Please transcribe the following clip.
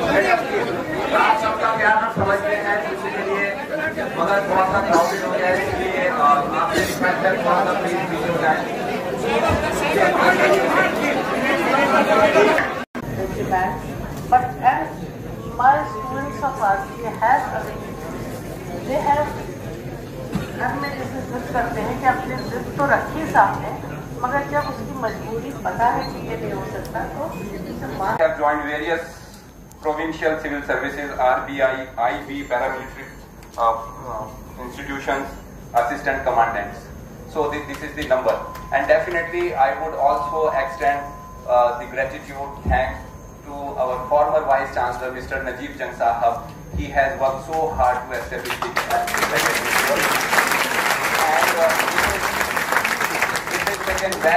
आप सबका प्यार हम समझते हैं इसी के लिए मगर थोड़ा सा क्राउडेड हो गया इसलिए अ, आपसे थोड़ा सा प्लीज़ पीछे हो जाए। But as my students of RCA have arranged, they have घर में जैसे जिद करते हैं कि आपने जिद तो रखी सामने मगर जब उसकी मजबूरी पता है कि ये नहीं हो सकता तो have provincial civil services, RBI, IB, paramilitary uh, uh, institutions, assistant commandants. So this, this is the number. And definitely I would also extend uh, the gratitude, thanks to our former Vice Chancellor, Mr. Najib Jang Sahab. He has worked so hard to establish the President